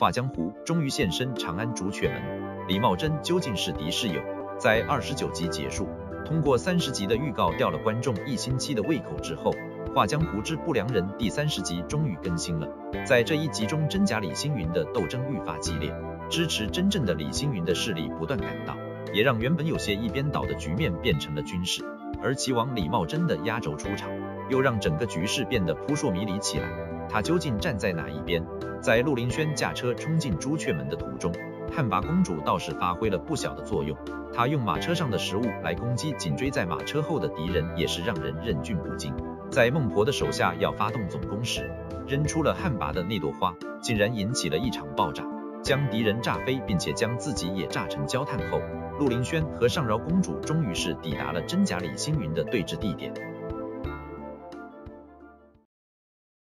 画江湖终于现身长安朱雀门，李茂贞究竟是敌是友？在二十九集结束，通过三十集的预告吊了观众一星期的胃口之后，《画江湖之不良人》第三十集终于更新了。在这一集中，真假李星云的斗争愈发激烈，支持真正的李星云的势力不断赶到，也让原本有些一边倒的局面变成了均势。而齐王李茂贞的压轴出场，又让整个局势变得扑朔迷离起来。他究竟站在哪一边？在陆林轩驾车冲进朱雀门的途中，汉魃公主倒是发挥了不小的作用。她用马车上的食物来攻击紧追在马车后的敌人，也是让人忍俊不禁。在孟婆的手下要发动总攻时，扔出了汉魃的那朵花，竟然引起了一场爆炸，将敌人炸飞，并且将自己也炸成焦炭后，陆林轩和上饶公主终于是抵达了真假李星云的对峙地点。